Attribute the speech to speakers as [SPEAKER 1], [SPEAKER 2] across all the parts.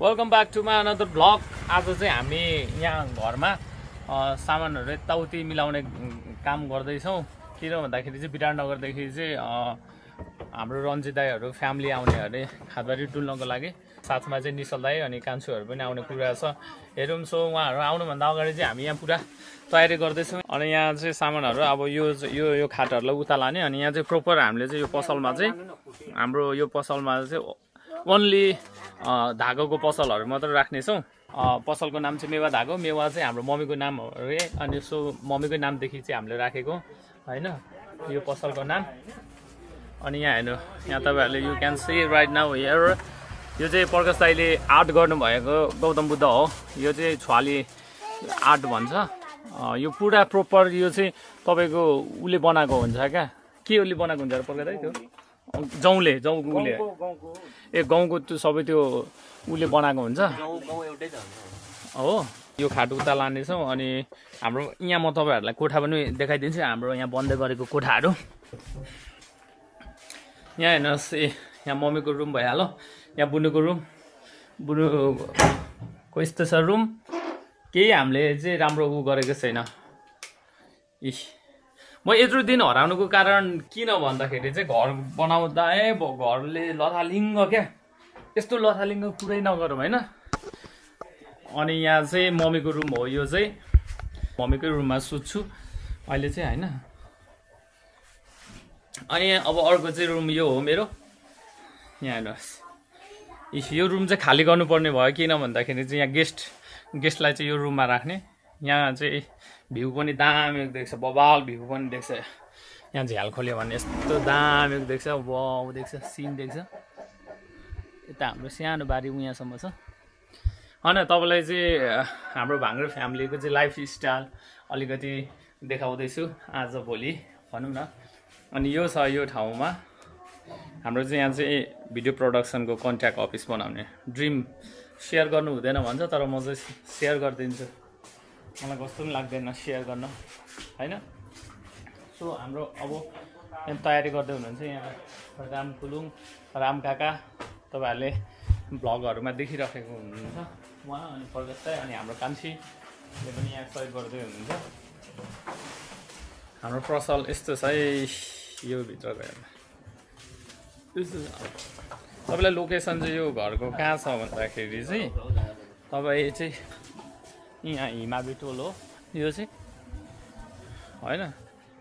[SPEAKER 1] Welcome back to my another blog आज चाहिँ हामी यहाँ घरमा सामानहरू यताउति मिलाउने काम गर्दैछौँ। किन भन्दाखेरि चाहिँ विराटनगरदेखि चाहिँ हाम्रो रन्जित दाईहरू फ्यामिली आउने अरे हातबारी डुल्नको लागि। साथमा चाहिँ निशल दाई अनि कान्छुहरू पनि आउने कुरा छ। हेरौँ सो उहाँहरू आउनुभन्दा अगाडि चाहिँ हामी यहाँ पुरा तयारी गर्दैछौँ। अनि यहाँ चाहिँ सामानहरू अब यो यो यो खाटहरूलाई उता लाने अनि यहाँ चाहिँ प्रोपर हामीले चाहिँ यो पसलमा चाहिँ हाम्रो यो पसलमा चाहिँ ओन्ली धागोको पसलहरू मात्र राख्नेछौँ। पसलको नाम चाहिँ मेवा धागो। मेवा चाहिँ हाम्रो मम्मीको नाम हो अरे अनि सो मम्मीको नामदेखि चाहिँ हामीले राखेको होइन? यो पसलको नाम। अनि यहाँ हेर्नु यहाँ तपाईँहरूले you can see right now here यो चाहिँ प्रकाश दाईले आर्ट गर्नुभएको गौतम बुद्ध हो। यो चाहिँ छुवाली आर्ट भन्छ। यो पुरा प्रोपर यो चाहिँ तपाईँको उसले बनाएको हुन्छ क्या? के उसले बनाएको हुन्छ प्रकाश दाई त्यो? जौले जौको उसले ए गाउँको त्यो सबै त्यो उसले बनाएको हुन्छ? हो। यो खाट उता लानेछौँ अनि हाम्रो यहाँ म तपाईँहरूलाई कोठा पनि देखाइदिन्छु। हाम्रो यहाँ बन्दै गरेको कोठाहरू। यहाँ हेर्नुहोस् ए यहाँ मम्मीको रुम भइहाल्यो। यहाँ बुनुको रुम। बुनुको यस्तो छ रुम? केही हामीले चाहिँ राम्रो उ गरेको छैन। इस। म यत्रो दिन हराउनुको कारण किन भन्दाखेरि चाहिँ घर बनाउँदा ए घरले लथालिङ्ग क्या? यस्तो लथालिङ्ग कुरै नगरौँ होइन? अनि यहाँ चाहिँ मम्मीको रुम हो यो चाहिँ। मम्मीकै रुममा सुत्छु। अहिले चाहिँ होइन। अनि अब अर्को चाहिँ रुम यो हो मेरो। यहाँ हेर्नुहोस्। यो रुम चाहिँ खाली गर्नुपर्ने भयो किन भन्दाखेरि चाहिँ यहाँ गेस्ट गेस्टलाई चाहिँ यो रुममा राख्ने। यहाँ चाहिँ भ्यू पनि दामीको देख्छ बबाल भ्यू पनि देख्छ। यहाँ झ्याल खोल्यो भने यस्तो दामीको देख्छ वाउ देख्छ सिन देख्छ। यता हाम्रो सानो बारी उहाँसम्म छ। होइन तपाईँलाई चाहिँ हाम्रो भाङ्रो फ्यामिलीको चाहिँ लाइफ स्टाइल अलिकति देखाउँदैछु आज भोलि भनौँ न। अनि यो छ यो ठाउँमा हाम्रो चाहिँ यहाँ चाहिँ भिडियो प्रडक्सनको कन्ट्याक्ट अफिस बनाउने। ड्रिम सेयर गर्नु हुँदैन भन्छ तर म चाहिँ सेयर गरिदिन्छु। मलाई कस्तो पनि लाग्दैन सेयर गर्न होइन? सो हाम्रो अब यहाँ तयारी गर्दै हुनुहुन्छ यहाँ राम कुलुङ राम काका तपाईँहरूले भ्लगहरूमा देखिराखेको हुनुहुन्छ। उहाँ अनि प्रकाश दाई अनि हाम्रो कान्छीले पनि यहाँ सहयोग गर्दै हुनुहुन्छ। हाम्रो पसल यस्तो छ है यो भित्र गएर। तपाईँलाई लोकेसन चाहिँ यो घरको कहाँ छ भन्दाखेरि चाहिँ तपाईँ चाहिँ यहाँ हिमाबी टोल हो यो चाहिँ होइन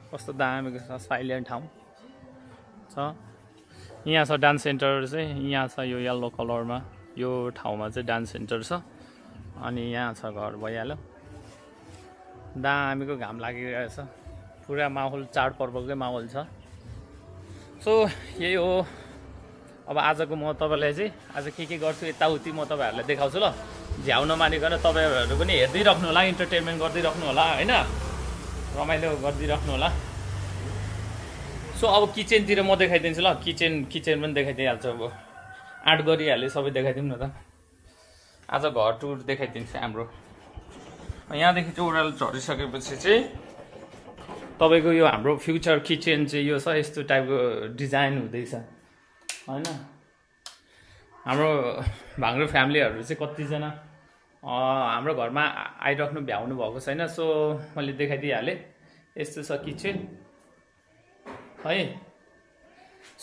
[SPEAKER 1] कस्तो दामीको छ साइलेन्ट ठाउँ छ यहाँ छ डान्स सेन्टर चाहिँ यहाँ छ यो यल्लो कलरमा यो ठाउँमा चाहिँ डान्स सेन्टर छ अनि यहाँ छ घर भइहाल्यो दामीको घाम लागिरहेछ पुरा माहौल चाडपर्वकै माहौल छ सो यही हो अब आजको म तपाईँलाई चाहिँ आज के के गर्छु यताउति म तपाईँहरूलाई देखाउँछु ल झ्याउ नमानिकन तपाईँहरू पनि हेरिदिइराख्नु होला इन्टरटेनमेन्ट गरिदिइराख्नु होला होइन? रमाइलो गरिदिइराख्नु होला सो अब किचनतिर म देखाइदिन्छु ल। किचन किचन पनि देखाइदिइहाल्छु अब। आर्ट गरिहालेँ सबै देखाइदिउँ न त। आज घर टुर देखाइदिन्छु हाम्रो। यहाँदेखि चाहिँ ओह्रालो झरिसकेपछि चाहिँ तपाईँको यो हाम्रो फ्युचर किचन चाहिँ यो छ यस्तो टाइपको डिजाइन हुँदैछ। होइन? हाम्रो भाङ्रो फ्यामिलीहरू चाहिँ कतिजना हाम्रो घरमा आइराख्नु भ्याउनु भएको छैन सो मैले देखाइदिइहालेँ। यस्तो छ किचन। है?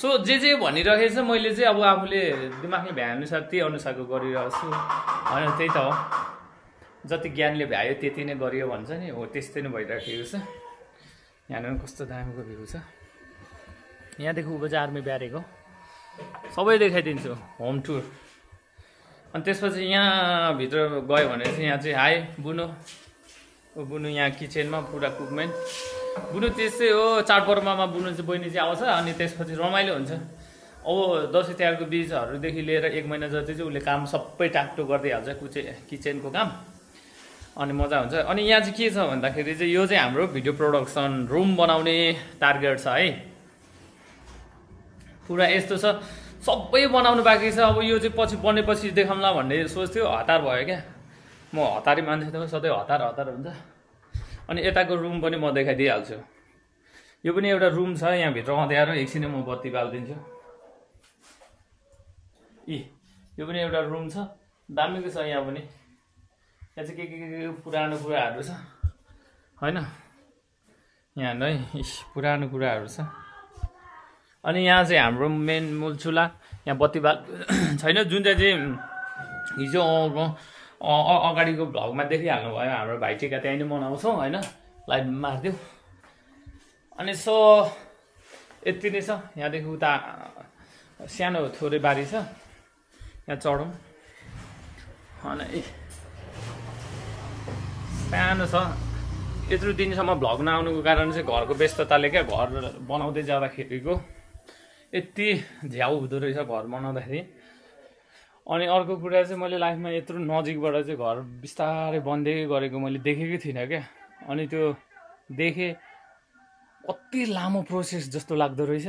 [SPEAKER 1] सो जे जे भनिरहेको छ मैले चाहिँ अब आफूले दिमागले भ्याएअनुसार त्यही अनुसारको गरिरहेको छु होइन त्यही त हो। जति ज्ञानले भ्यायो त्यति नै गरियो भन्छ नि। हो त्यस्तै नै भइराखेको छ। यहाँनिर कस्तो दामीको भ्यू छ। यहाँदेखि चाहिँ आर्मी ब्यारेको। सबै देखाइदिन्छु। Home tour. अनि त्यसपछि यहाँभित्र गयो भने चाहिँ यहाँ चाहिँ हाई बुनु। बुनु यहाँ किचनमा पुरा कुकमेन्ट बुनु त्यस्तै हो चाडपर्वमा बुनु चाहिँ बहिनी चाहिँ आउँछ अनि त्यसपछि रमाइलो हुन्छ। अब दसैँ तिहारको बिचहरूदेखि लिएर एक महिना जति चाहिँ उसले काम सबै टाकटुक गरिदिइहाल्छ कुचे किचनको काम। अनि मजा हुन्छ। अनि यहाँ चाहिँ के छ भन्दाखेरि चाहिँ यो चाहिँ हाम्रो भिडियो प्रोडक्सन रुम बनाउने टार्गेट छ है। पुरा यस्तो छ। सबै बनाउनु बाँकी छ। अब यो चाहिँ पछि बनेपछि देखाउँला भन्ने सोच थियो। हतार भयो क्या। म हतारी मान्छे त सधैँ हतार हतार हुन्छ। अनि यताको रुम पनि म देखाइदिइहाल्छु। यो पनि एउटा रुम छ यहाँभित्र अँध्यारो एकछिनै म बत्ती बालिदिन्छु। इ यो पनि एउटा रुम छ। दामीको छ यहाँ पनि। यहाँ चाहिँ के के के पुरानो कुराहरू छ। होइन? यहाँ इस पुरानो कुराहरू छ। अनि यहाँ चाहिँ हाम्रो मेन मूल चुला यहाँ बत्ती बाल छैन। जुन चाहिँ चाहिँ हिजो अगाडिको भ्लगमा देखिहाल्नु भयो हाम्रो भाइटिका त्यहीँ नै मनाउँछौँ होइन? लाइट मारिदिउँ। अनि सो यति नै छ। यहाँदेखि उता सानो थोरै बारी छ। यहाँ चढौँ। अनि सानो छ। यत्रो दिनसम्म भ्लग नआउनुको कारण चाहिँ घरको व्यस्तताले क्या घर बनाउँदै जाँदाखेरिको यति झ्याउ हुँदो रहेछ घर बनाउँदाखेरि। अनि अर्को कुरा चाहिँ मैले लाइफमा यत्रो नजिकबाट चाहिँ घर बिस्तारै बन्दै गरेको मैले देखेकै थिइनँ क्या। अनि त्यो देखेँ कति लामो प्रोसेस जस्तो लाग्दो रहेछ।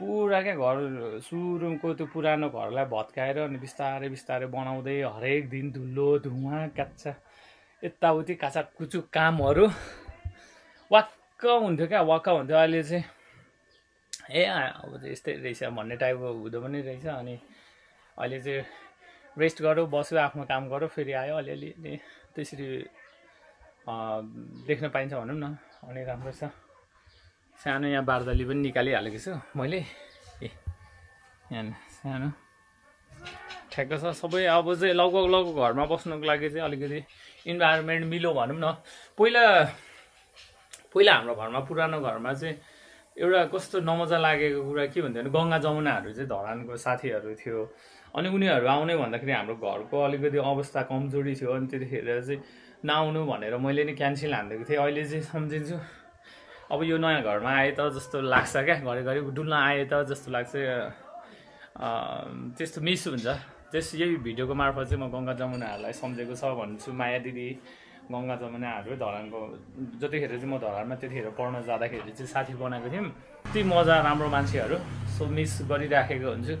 [SPEAKER 1] पुरा क्या घर सुरुको त्यो पुरानो घरलाई भत्काएर अनि बिस्तारै बिस्तारै बनाउँदै हरेक दिन धुलो धुवा काच्चा यताउति काचा कुचु कामहरू। वाक्क हुन्थ्यो क्या वाक्क हुन्थ्यो। अहिले चाहिँ ए अब यस्तै रहेछ भन्ने टाइपको हुँदो पनि रहेछ अनि अहिले चाहिँ रेस्ट गरौँ बस्यो आफ्नो काम गरौँ फेरि आयो अलिअलि त्यसरी देख्न पाइन्छ भनौँ न अनि राम्रो छ। सानो यहाँ बारदली पनि निकालिहालेको छु मैले। ए यहाँ सानो। ठ्याक्क छ सबै अब चाहिँ लगभग लगभग घरमा बस्नुको लागि चाहिँ अलिकति इन्भाइरोमेन्ट मिलो भनौँ न। पहिला पहिला हाम्रो घरमा पुरानो घरमा चाहिँ एउटा कस्तो नमजा लागेको कुरा के भन्थ्यो भने गङ्गा जमुनाहरू चाहिँ धरानको साथीहरू थियो। अनि उनीहरू आउने भन्दाखेरि हाम्रो घरको अलिकति अवस्था कमजोरी थियो अनि त्यतिखेर चाहिँ नआउनु भनेर मैले नि क्यान्सल हानिदिएको थिएँ। अहिले चाहिँ सम्झिन्छु। अब यो नयाँ घरमा आए त जस्तो लाग्छ क्या। घरिघरि डुल्न आए त जस्तो लाग्छ। त्यस्तो मिस हुन्छ। त्यस यही भिडियोको मार्फत चाहिँ म गङ्गा जमुनाहरूलाई सम्झेको छ भन्छु माया दिदी। गङ्गा जमुनाहरू धरानको जतिखेर चाहिँ म धरानमा त्यतिखेर पढ्न जाँदाखेरि चाहिँ साथी बनाएको थियौँ। यति मजा राम्रो मान्छेहरू सो मिस गरिराखेको हुन्छु।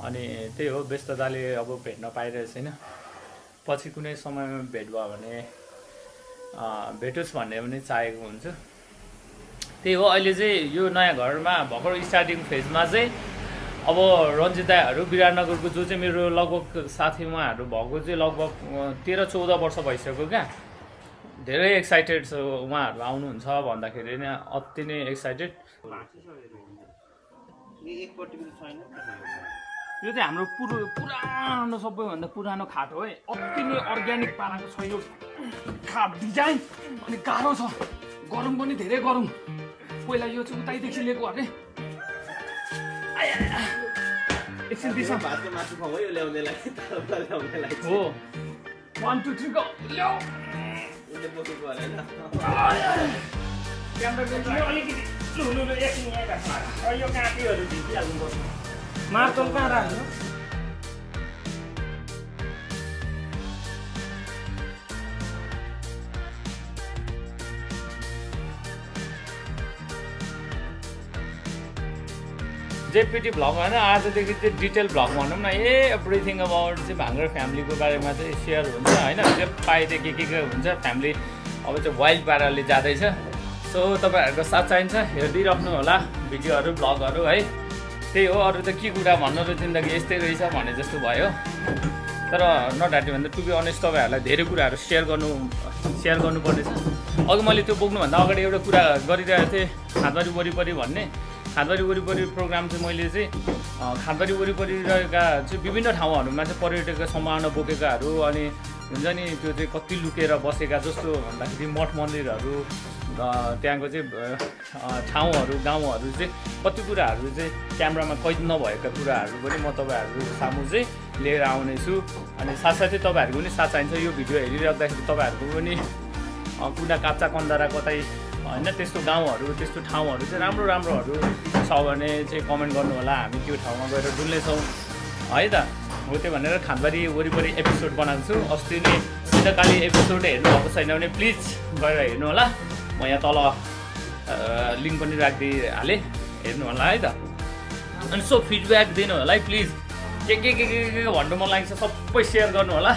[SPEAKER 1] अनि त्यही हो व्यस्तताले अब भेट्न पाइरहेको छैन पछि कुनै समयमा भेट भयो भने भेटोस् भन्ने पनि चाहेको हुन्छु। त्यही हो अहिले चाहिँ यो नयाँ घरमा भर्खर स्टार्टिङ फेजमा चाहिँ अब रन्जित दाईहरू विराटनगरको जो चाहिँ मेरो लगभग साथी उहाँहरू भएको चाहिँ लगभग तेह्र चौध वर्ष भइसक्यो क्या। धेरै एक्साइटेड छ उहाँहरू आउनुहुन्छ भन्दाखेरि नै अति नै एक्साइटेड यो चाहिँ हाम्रो पुरो पुरानो सबैभन्दा पुरानो खाट हो है। अति नै अर्ग्यानिक पाराको छ यो खाट डिजाइन अनि गाह्रो छ। गरम पनि धेरै गरम पहिला यो चाहिँ उतैदेखि लिएको अरे। एकछिन दिशा
[SPEAKER 2] भातको मासु खुवाउ है यो ल्याउनेलाई।
[SPEAKER 1] हो। वान टू थ्री गो ल्याऊ।
[SPEAKER 2] उसले बोकेको होला होइन
[SPEAKER 1] क्यामेरा यो अलिकति लु लु लु एकछिन यहाँ राख्नु यो काँटीहरू भिजिहाल्नुपर्छ मार्तल कहाँ राख्नु जेपिटी भ्लग होइन आजदेखि चाहिँ डिटेल भ्लग भनौँ न ए एभ्रिथिङ अबाउट चाहिँ भाङ्गर फ्यामिलीको बारेमा चाहिँ सेयर हुन्छ होइन? जे पाए त्यो के के के हुन्छ फ्यामिली अब चाहिँ वाइल्ड पाराले जाँदैछ। सो तपाईँहरूको साथ चाहिन्छ हेरिदिइराख्नु होला भिडियोहरू भ्लगहरू है? त्यही हो अरू त के कुरा भन्नु र जिन्दगी यस्तै रहेछ भने जस्तो भयो। तर नडाँट्यो भने टु बी अनेस्ट तपाईँहरूलाई धेरै कुराहरू सेयर गर्नु सेयर गर्नुपर्नेछ। अघि मैले त्यो बोक्नुभन्दा अगाडि एउटा कुरा गरिरहेको थिएँ खाँदबारी वरिपरि भन्ने। खाँदबारी वरिपरि प्रोग्राम चाहिँ मैले चाहिँ खाँदबारी वरिपरि रहेका चाहिँ विभिन्न ठाउँहरूमा चाहिँ पर्यटकको सम्भावना बोकेकाहरू अनि हुन्छ नि त्यो चाहिँ कति लुकेर बसेका जस्तो भन्दाखेरि मठ मन्दिरहरू त्यहाँको चाहिँ ठाउँहरू गाउँहरू चाहिँ कति कुराहरू चाहिँ क्यामरामा कैद नभएका कुराहरू पनि म तपाईँहरू सामु चाहिँ लिएर आउनेछु। अनि साथसाथै तपाईँहरूको पनि साथ चाहिन्छ। यो भिडियो हेरिराख्दाखेरि तपाईँहरूको पनि कुना काप्चा कन्दरा कतै होइन त्यस्तो गाउँहरू त्यस्तो ठाउँहरू चाहिँ राम्रो राम्रोहरू छ भने चाहिँ कमेन्ट गर्नु होला हामी त्यो ठाउँमा गएर डुल्नेछौँ। है त? हो त्यो भनेर खानबारी वरिपरि एपिसोड बनाएको छु। अस्ति नै सिधकाली एपिसोड हेर्नुभएको छैन भने प्लिज गएर हेर्नु होला म यहाँ तल लिङ्क पनि राखिदिइहालेँ। हेर्नु होला है त? अनि सो फिडब्याक दिनु होला है प्लिज के के के के के भन्नु मन लाग्छ सबै सेयर गर्नु होला